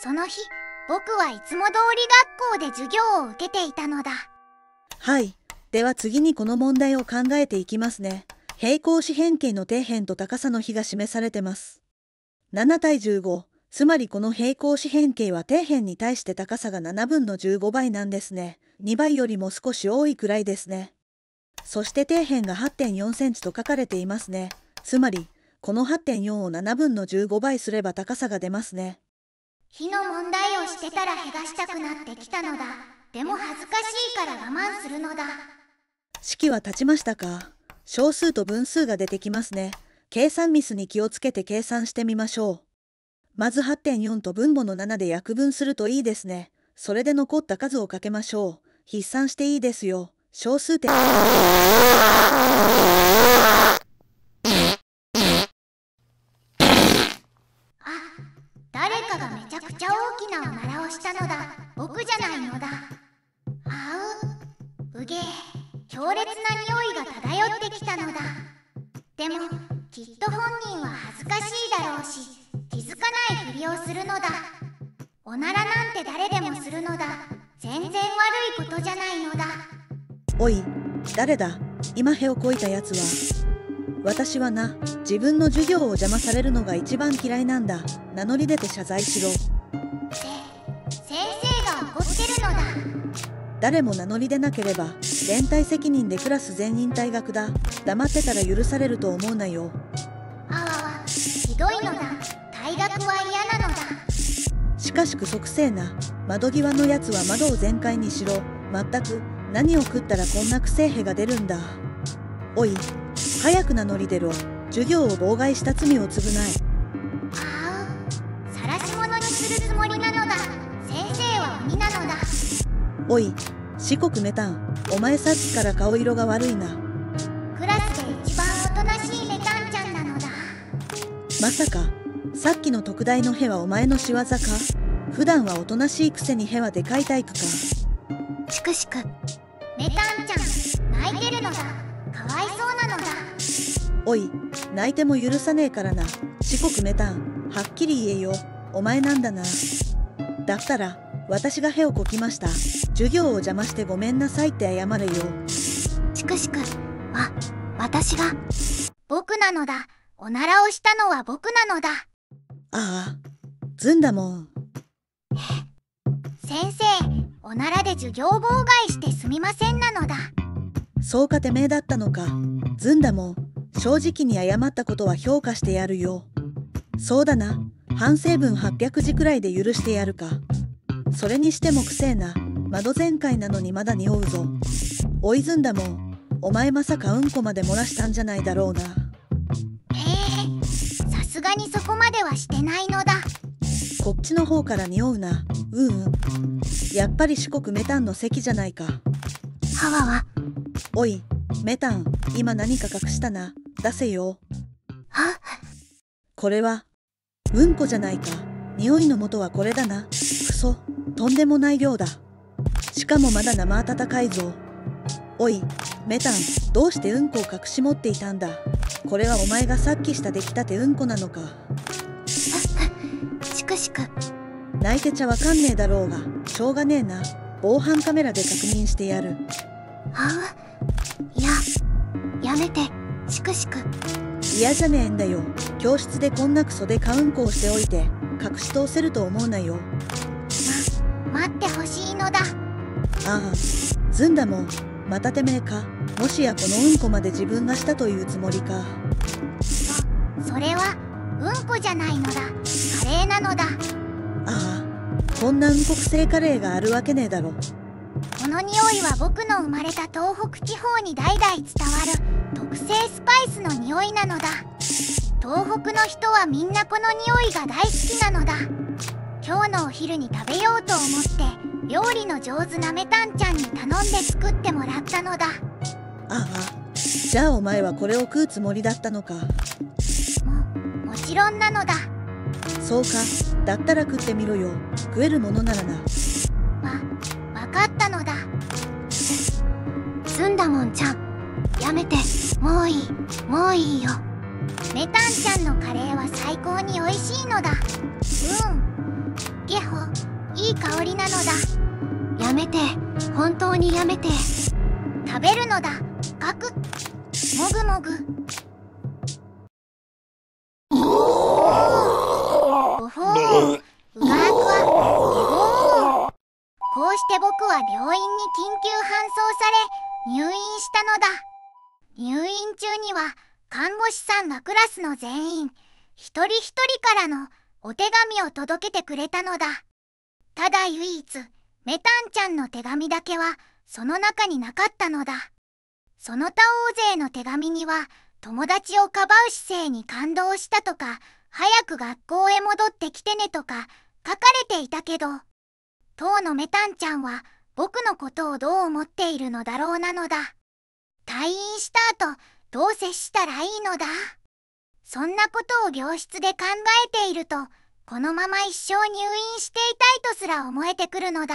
その日僕はいつも通り学校で授業を受けていたのだはい。では次にこの問題を考えていきますね。平行四辺形の底辺と高さの比が示されてます。7対15。つまりこの平行四辺形は底辺に対して高さが7分の15倍なんですね。2倍よりも少し多いくらいですね。そして底辺が8.4センチと書かれていますね。つまり、この8.4を7分の15倍すれば高さが出ますね。火の問題をしてたらへがしたくなってきたのだでも恥ずかしいから我慢するのだ式は立ちましたか？小数と分数が出てきますね。計算ミスに気をつけて計算してみましょう。まず8.4と分母の7で約分するといいですね。それで残った数をかけましょう。筆算していいですよ。小数点。あ誰かがめちゃくちゃ大きなおならをしたのだ。僕じゃないのだ。あう。うげえ。強烈な匂いが漂ってきたのだ。でもきっと本人は恥ずかしいだろうし気づかないふりをするのだ。おならなんて誰でもするのだ。全然悪いことじゃないのだ。おい、誰だ？今へをこいたやつは。私はな、自分の授業を邪魔されるのが一番嫌いなんだ。名乗り出て謝罪しろ。せ先生が怒ってるのだ。誰も名乗り出なければ連帯責任でクラス全員退学だ。黙ってたら許されると思うなよ。あわわひどいのだ。退学は嫌なのだ。しかしくそくせえな。窓際のやつは窓を全開にしろ。まったく何を食ったらこんなくせえへが出るんだ。おい早く名乗り出ろ。授業を妨害した罪を償え。あう晒し者にするつもりなのだ。先生は鬼なのだ。おい四国メタンお前さっきから顔色が悪いな。クラスで一番おとなしいメタンちゃんなのだ。まさかさっきの特大のへはお前の仕業か？普段はおとなしいくせにへはでかいタイプか？しくしくメタンちゃん泣いてるのだ。かわいそうなのだ。おい泣いても許さねえからな。四国メタンはっきり言えよ。お前なんだな。だったら私がへをこきました。授業を邪魔してごめんなさいって謝れよ。しくしくわ私が。僕なのだ。おならをしたのは僕なのだ。ああずんだもん。先生おならで授業妨害してすみませんなのだそうかてめえだったのか。ずんだもん正直に謝ったことは評価してやるよ。そうだな。反省文800字くらいで許してやるか。それにしてもくせえな。窓全開なのにまだ匂うぞ。おいずんだもんお前まさかうんこまで漏らしたんじゃないだろうな。ええさすがにそこまではしてないのだ。こっちの方から匂うな。うんうん。やっぱり四国メタンの席じゃないか。はわわおいメタン今何か隠したな。出せよ。はこれはうんこじゃないか。匂いの元はこれだな。くそとんでもない量だ。しかもまだ生温かいぞ。おいメタンどうしてうんこを隠し持っていたんだ。これはお前がさっきした出来たてうんこなのか。しくしく泣いてちゃわかんねえだろうが。しょうがねえな。防犯カメラで確認してやるあういややめてしくしく。嫌じゃねえんだよ。教室でこんなクソでカウンコをしておいて隠し通せると思うなよ。ま待ってほしいのだ。ああずんだもん。またてめえか。もしやこのうんこまで自分がしたというつもりか。それはうんこじゃないのだ。カレーなのだ。ああこんなうんこ性カレーがあるわけねえだろこの匂いは僕の生まれた東北地方に代々伝わる特製スパイスの匂いなのだ。東北の人はみんなこの匂いが大好きなのだ。今日のお昼に食べようと思って料理の上手なメタンちゃんに頼んで作ってもらったのだ。ああじゃあお前はこれを食うつもりだったのか。ももちろんなのだ。そうかだったら食ってみろよ。食えるものならなかったのだ。ずんだもんちゃん。やめて。もういい。もういいよ。メタンちゃんのカレーは最高に美味しいのだ。うん。ゲホしい香りなのだ。やめて。本当にやめて。食べるのだ。ガクもぐもぐ。して僕は病院に緊急搬送され入院したのだ。入院中には看護師さんがクラスの全員一人一人からのお手紙を届けてくれたのだ。ただ唯一メタンちゃんの手紙だけはその中になかったのだ。その他大勢の手紙には友達をかばう姿勢に感動したとか早く学校へ戻ってきてねとか書かれていたけど当のメタンちゃんは僕のことをどう思っているのだろうなのだ。退院した後どう接したらいいのだ。そんなことを病室で考えているとこのまま一生入院していたいとすら思えてくるのだ。